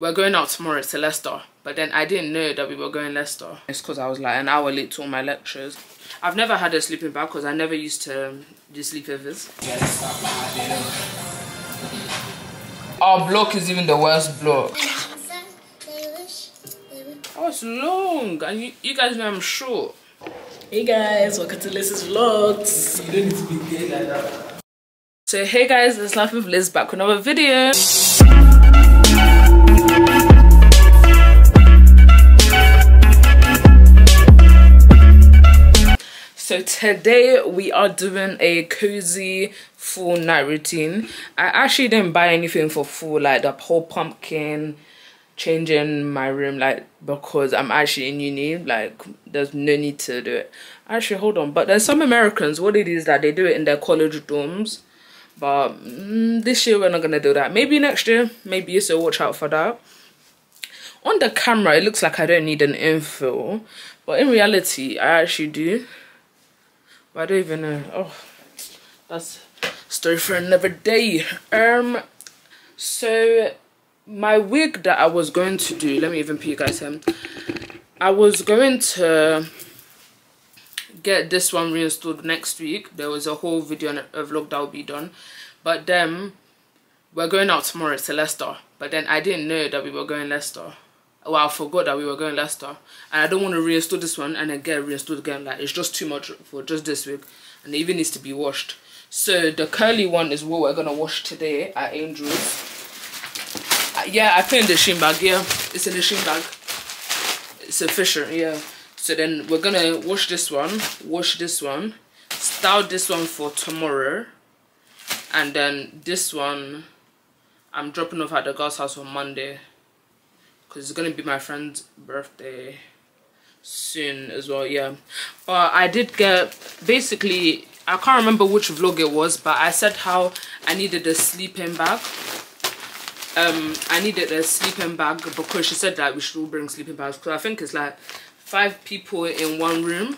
we're going out tomorrow to Leicester. But then I didn't know that we were going Leicester. It's because I was like an hour late to all my lectures. I've never had a sleeping bag because I never used to um, do sleepovers. Our block is even the worst block. Oh, it's long. And you, you guys know I'm short. Hey guys, welcome to Liz's Vlogs. You don't need to be gay like that. So hey guys, it's Life with Liz back with another video. So today we are doing a cozy full night routine. I actually didn't buy anything for full like the whole pumpkin changing my room like because I'm actually in uni like there's no need to do it. Actually hold on but there's some Americans what it is that they do it in their college dorms but mm, this year we're not gonna do that. Maybe next year maybe you so watch out for that. On the camera it looks like I don't need an infill but in reality I actually do I don't even know. Oh, that's story for another day. Um, so my wig that I was going to do, let me even put you guys in. I was going to get this one reinstalled next week. There was a whole video and a vlog that will be done. But then we're going out tomorrow to Leicester. But then I didn't know that we were going Leicester well, I forgot that we were going Leicester, and I don't want to reinstall this one and then get reinstalled again. Like it's just too much for just this week, and it even needs to be washed. So the curly one is what we're gonna wash today at Andrews Uh, yeah, I put in the Shein bag. Yeah, it's in the Shein bag. It's a Fisher. Yeah. So then we're gonna wash this one, wash this one, style this one for tomorrow, and then this one I'm dropping off at the girl's house on Monday because it's gonna be my friend's birthday soon as well yeah. But i did get basically i can't remember which vlog it was but i said how i needed a sleeping bag. Um i needed a sleeping bag because she said that we should all bring sleeping bags because i think it's like five people in one room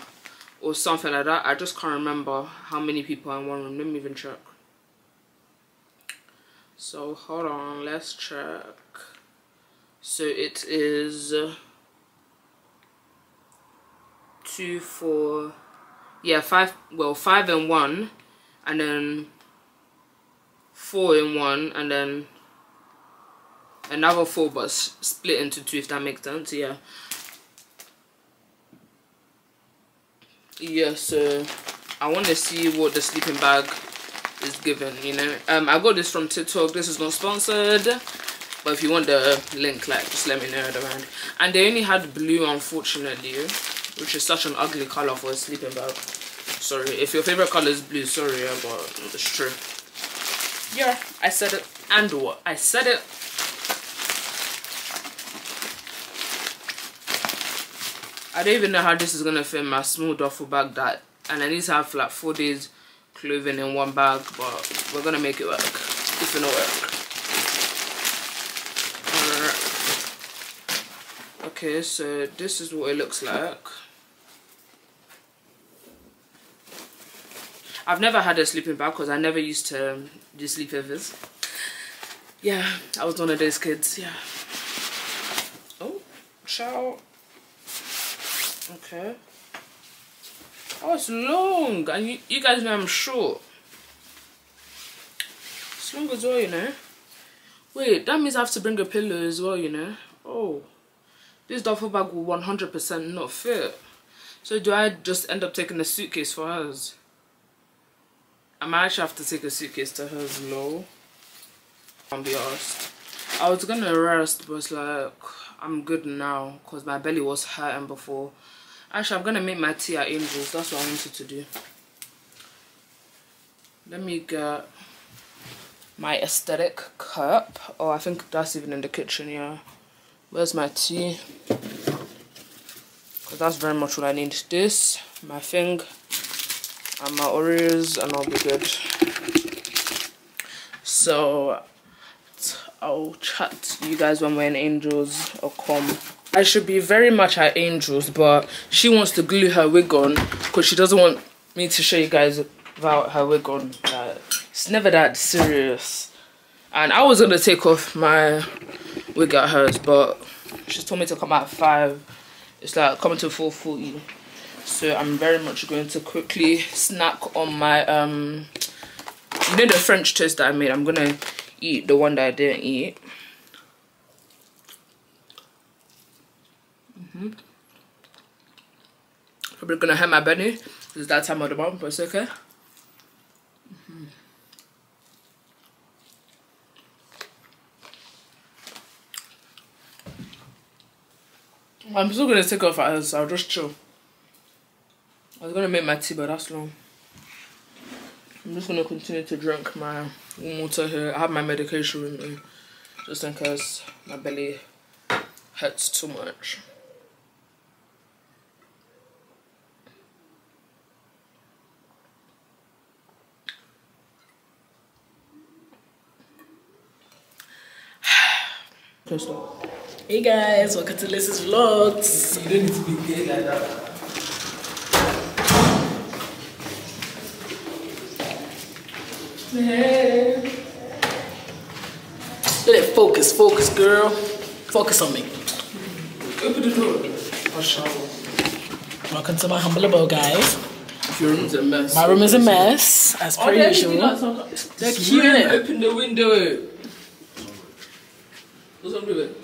or something like that. I just can't remember how many people in one room. Let me even check. So hold on let's check so it is uh, two four yeah five well five and one and then four in one and then another four but split into two if that makes sense yeah. Yeah so i want to see what the sleeping bag is given you know? Um i got this from tiktok. This is not sponsored but if you want the link like just let me know around and they only had blue unfortunately which is such an ugly color for a sleeping bag. Sorry if your favorite color is blue sorry but it's true. Yeah. I said it and what? I said it. I don't even know how this is gonna fit in my small duffel bag that and i need to have like four days clothing in one bag but we're gonna make it work if it not work okay so this is what it looks like. I've never had a sleeping bag because I never used to um, do sleepovers. Yeah I was one of those kids yeah. Oh ciao okay. Oh it's long and you, you guys know I'm short. It's long as well you know. Wait that means I have to bring a pillow as well you know. Oh this duffel bag will 100% not fit. So do I just end up taking a suitcase for hers? I might actually have to take a suitcase to hers low. I'll be asked. I was gonna rest but like I'm good now because my belly was hurting before. Actually I'm gonna make my tea at Angels. That's what I wanted to do. Let me get my aesthetic cup. Oh I think that's even in the kitchen, yeah. Where's my tea? Because that's very much what I need. This, my thing, and my Oreos, and I'll be good. So, I'll chat to you guys when we're in Angels or come. I should be very much at Angels, but she wants to glue her wig on because she doesn't want me to show you guys about her wig on. it's never that serious. And I was to take off my wig at hers, but she told me to come at 5. It's like coming to 4.40. So I'm very much going to quickly snack on my, um, you know the French toast that I made? I'm to eat the one that I didn't eat. Mm -hmm. Probably gonna hurt my belly. It's that time of the month, but it's okay. I'm still gonna take off as I'll just chill. I was gonna make my tea, but that's long. I'm just gonna continue to drink my water here. I have my medication with me, just in case my belly hurts too much. Hey guys, welcome to Liz's Vlogs. You don't need to be gay like that. Hey. Let it focus, focus, girl. Focus on me. Open the door. Welcome to my humble abode, guys. Your room's a mess. My room is a mess, as per oh, there usual. They're cute. Open the window. What's wrong with it?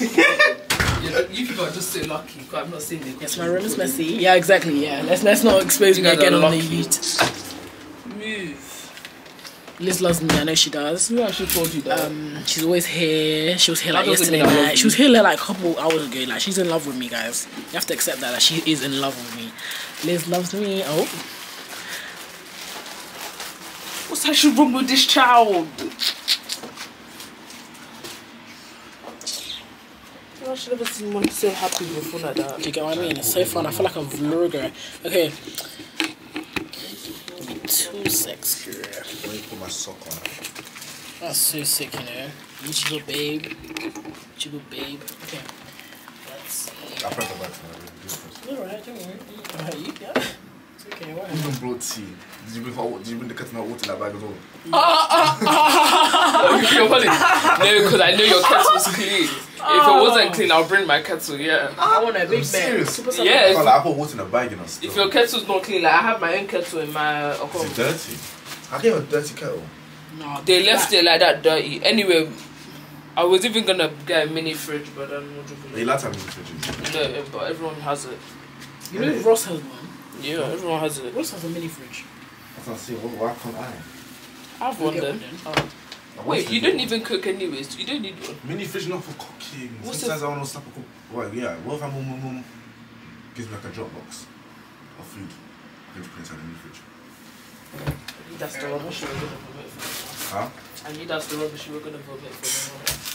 I'm gonna say you, people are just so lucky. I'm not saying it. Yes, my room is messy. Yeah, exactly. Yeah, let's let's not expose me again on the. YouTube. Move. Liz loves me. I know she does. Who actually told you that? Um, she's always here. She was here like yesterday night. She was here like a couple hours ago. Like she's in love with me, guys. You have to accept that. Like she is in love with me. Liz loves me. Oh, What's actually wrong with this child? I should never seen one so happy before like that. do you get what I mean? It's so fun. I feel like a vlogger. Okay. Two sex, girl. Let me put my sock on. That's so sick, you know. YouTuber babe. YouTuber babe. Okay. Let's see. I press the button. I really do press. Alright, don't worry. Alright, you yeah. It's okay, Who whatever. even brought tea? Did you bring hot? Did you bring the kettle of water in that bag as well? Oh, you feel funny? No, because I know your kettle's clean. If it wasn't oh. clean, I'll bring my kettle, yeah. I want a big man. serious? Super Saiyan. Yeah, Oh, if, like, I put water in a bag, you know. Still. if your kettle's not clean, like I have my own kettle in my Is account. it dirty? I gave a dirty kettle. No, They left that- it like that dirty. Anyway, I was even gonna get a mini fridge, but um, I'm not They doing like to have in the fridges. No, but everyone has it. You know Ross has one. Yeah, everyone has it. Ross has a mini fridge. I can't see. Why why can't I? I have one get then. Oh. One. I want Wait, you don't even cook anyways. You don't need one. Mini fridge not for cooking. What's Sometimes I want to slap a cook. Well, yeah. What if my mum, mum, mum gives me like a Dropbox of food? I can just put it inside the mini fridge. I need that's the rubbish you were gonna vomit for. Huh? I need that's the rubbish you were gonna vomit for.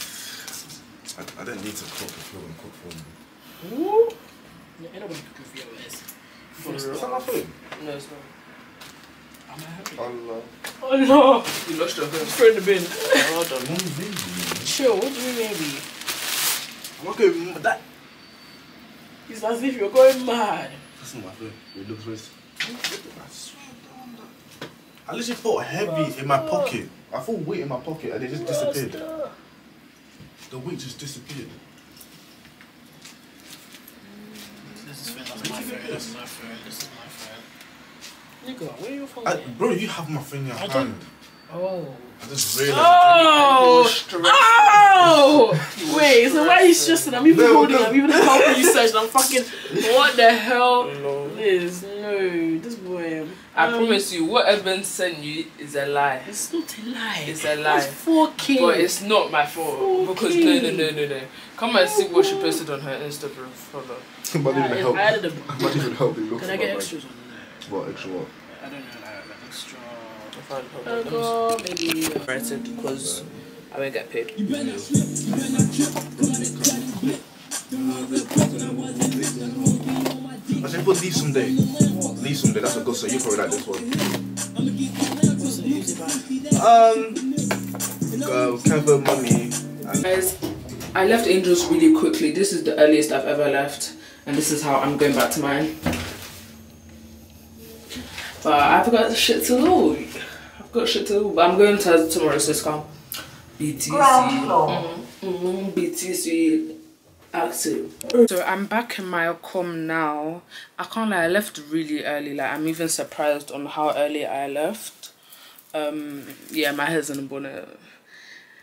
I, I don't need to cook if you're gonna cook for me. Ooh. Yeah, ain't nobody cooking for your ass. For Is that my food? No, it's not. Allah. Oh no! You lost your phone. Throw in the bin. Oh, done. Mum, baby. Chill, what do you mean, maybe? I'm not going. That. It's as if you're going mad. That's not my phone. It looks very. I swear down that. I literally felt heavy in my pocket. I felt weight in my pocket and it just disappeared. The weight just disappeared. This is that's my phone. This is my phone. This is my phone. Nigga, where your phone? I, bro, you have my phone in your I hand. don't- Oh. I just realized. Oh! Oh! Wait, so why are you stressing? I'm even No, holding, no. I'm even helping you search. I'm fucking. What the hell? No. Liz, no. This boy. I um, promise you, what Evan sent you is a lie. It's not a lie. It's a lie. It's 4K. But it's not my fault. Because no, no, no, no, no. Come and see what she posted on her Instagram. Hold on. Might even I help. added a- Might even help look Can I get extras on there? What extra what? I don't know, like, like extra. If I- hold on, let me God, maybe. uh, write it because I won't get paid. I said, put leave someday. Leave someday. That's a good song. You probably like this one. what's the music by? Um, uh, Kevin Money. Guys, I left Angels really quickly. This is the earliest I've ever left, and this is how I'm going back to mine. But I've got shit to do. I've got shit to do, but I'm going to tomorrow, so it's calm. BTC. Ground floor. Mm, BTC active. So I'm back in my com now. I can't lie, I left really early. Like I'm even surprised on how early I left. Um, yeah, my hair's in a bonnet.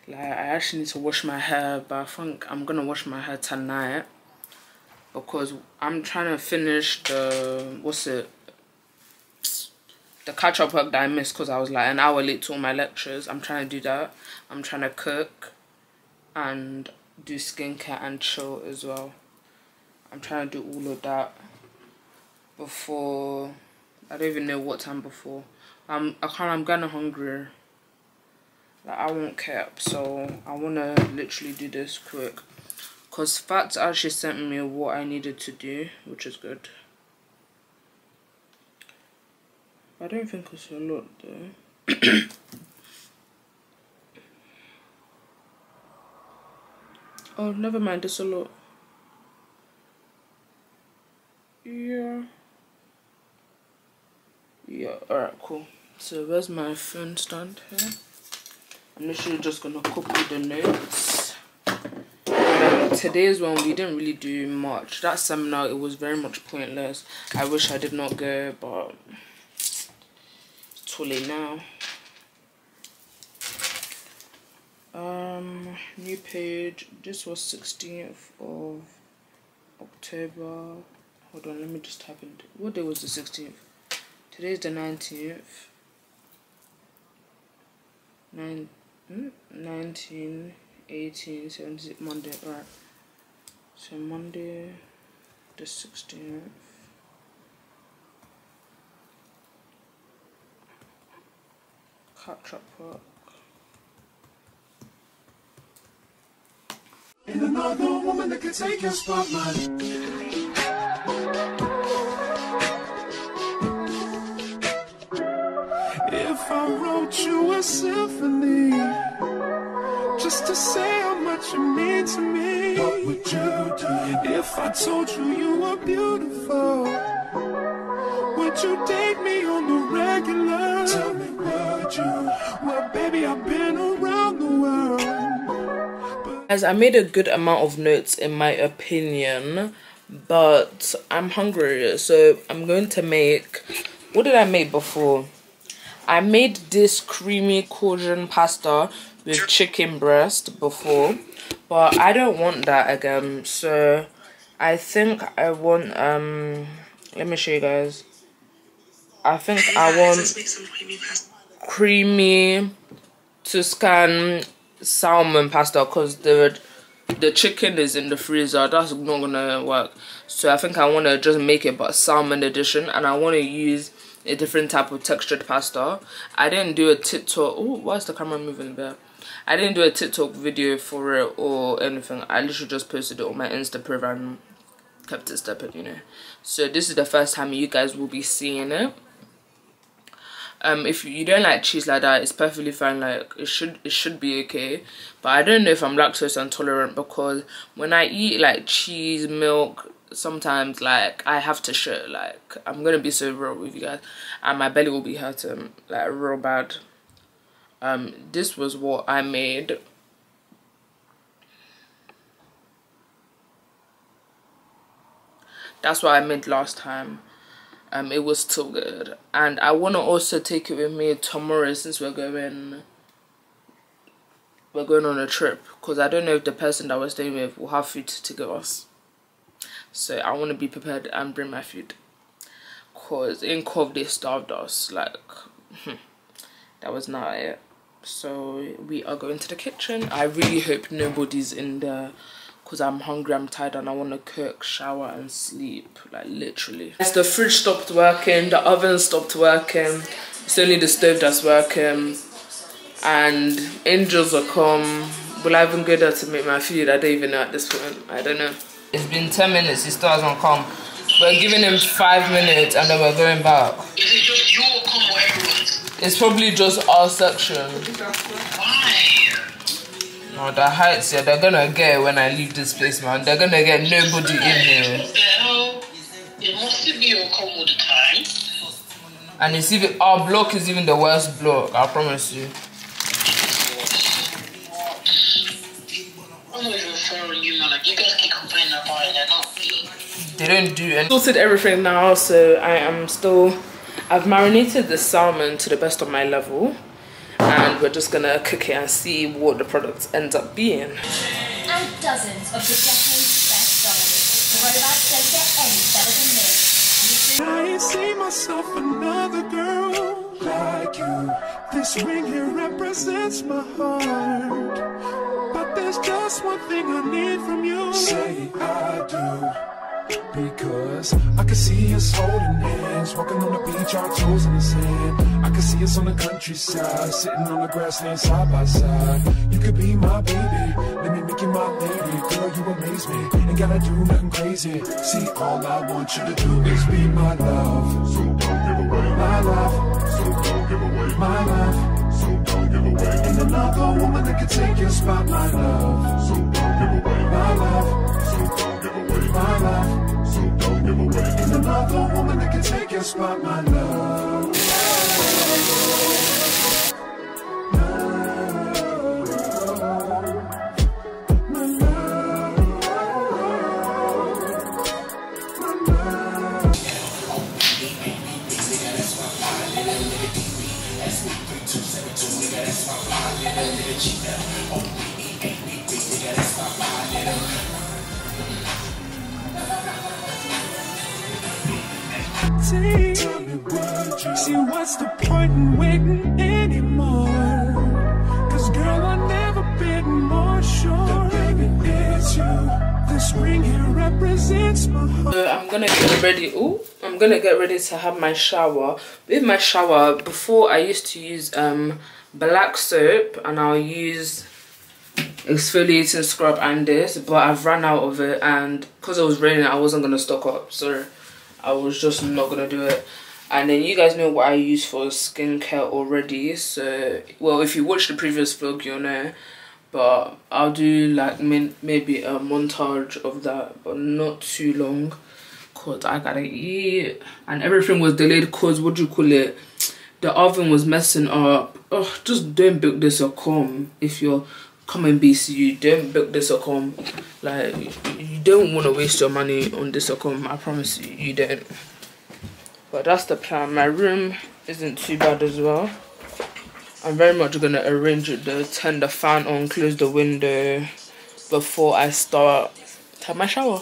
Like I actually need to wash my hair, but I think I'm gonna wash my hair tonight because I'm trying to finish the what's it the catch up work that I missed because I was like an hour late to all my lectures. I'm trying to do that. I'm trying to cook and do skincare and chill as well. I'm trying to do all of that before I don't even know what time before. I'm I can't I'm kinda hungry. Like I won't cap, so I wanna literally do this quick. Cause Fats actually sent me what I needed to do, which is good. I don't think it's a lot though. oh, never mind, it's a lot. Yeah. Yeah, alright, cool. So where's my phone stand here? I'm literally just gonna copy the notes. Um, today's one we didn't really do much. That seminar it was very much pointless. I wish I did not go, but too now. Um, new page. This was 16th of October. Hold on, let me just type in. What day was the 16th? Today's the 19th. 9, hmm? 19, 18, 17, Monday, alright. So Monday the 16th. Work. And another woman that could take your spotlight. If I wrote you a symphony, just to say how much you mean to me, what would you do? If I told you you were beautiful, would you date me on the regular? Tell me, would you? Well, baby, I've been around the world. As I made a good amount of notes in my opinion, but I'm hungry, so I'm going to make. What did I make before? I made this creamy cauldron pasta with chicken breast before, but I don't want that again. So I think I want um. Let me show you guys. I think I want creamy Tuscan salmon pasta because the the chicken is in the freezer. That's not gonna work. So i think i want to just make it but salmon edition and i want to use a different type of textured pasta. I didn't do a tiktok oh why is the camera moving there i didn't do a tiktok video for it or anything. I literally just posted it on my instagram and kept it stepping you know. So this is the first time you guys will be seeing it um if you don't like cheese like that it's perfectly fine like it should it should be okay. But i don't know if i'm lactose intolerant because when i eat like cheese milk sometimes like i have to shit like i'm gonna be so real with you guys and my belly will be hurting like real bad. Um this was what i made. That's what i made last time um it was still good. And i want to also take it with me tomorrow since we're going we're going on a trip. Because i don't know if the person that we're staying with will have food to give us. So i want to be prepared and bring my food. Because in cov they starved us like that was not it. So we are going to the kitchen. I really hope nobody's in there because I'm hungry, I'm tired, and I want to cook, shower, and sleep. Like, literally. It's the fridge stopped working, the oven stopped working, it's only the stove that's working, and angels will come. Will I even go there to make my food? I don't even know at this point. I don't know. It's been 10 minutes, he still hasn't come. We're giving him 5 minutes, and then we're going back. Is it just your com or everyone's? It's probably just our section. Oh, the heights, yeah, they're gonna get when I leave this place, man. They're gonna get nobody in here. It must be your com all the time. And it's even our block is even the worst block, I promise you. you, you they don't do and sorted everything now so i am still i've marinated the salmon to the best of my level and we're just gonna cook it and see what the product ends up being and dozens of the decade's best songs. The robot don't get any better than this. I ain't see myself another girl like you. This ring here represents my heart. But there's just one thing I need from you. Say I do. Because I can see us holding hands, walking on the beach, our toes in the sand. Can see us on the countryside, sitting on the grassland side by side. You could be my baby, let me make you my lady. Girl, you amaze me, ain't gotta do nothing crazy. See, all I want you to do is be my love. So don't give away my love. So don't give away my love. So don't give away. And another woman that can take your spot, my love. So don't give away my love. So don't give away my love. So don't give away. And another woman that can take your spot, my love. See. What's the point in waiting anymore? Cause girl, I've never been more sure. It's you. This ring here represents I'm gonna get ready. Oh, I'm gonna get ready to have my shower. With my shower, before I used to use um black soap, and I'll use exfoliating scrub and this, but I've run out of it, and because it was raining, I wasn't gonna stock up, so I was just not gonna do it. And then you guys know what I use for skincare already. So, well, if you watched the previous vlog, you'll know but I'll do like maybe a montage of that but not too long cause I gotta eat and everything was delayed cause what do you call it the oven was messing up oh just don't book this or come if you're coming BCU don't book this or like you don't want to waste your money on this or I promise you you don't. But that's the plan. My room isn't too bad as well. I'm very much gonna arrange it though, turn the fan on, close the window before I start have my shower.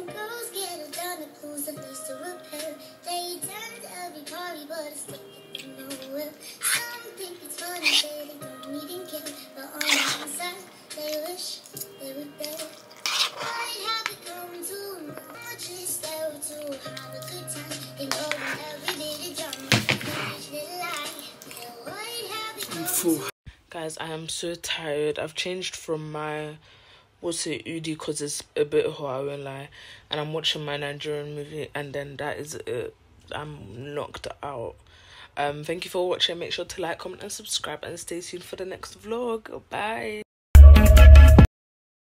Guys, I am so tired. I've changed from my what's it Udi because it's a bit hot, I won't lie. And I'm watching my Nigerian movie and then that is it. I'm knocked out. Um thank you for watching. Make sure to like, comment and subscribe and stay tuned for the next vlog. Bye.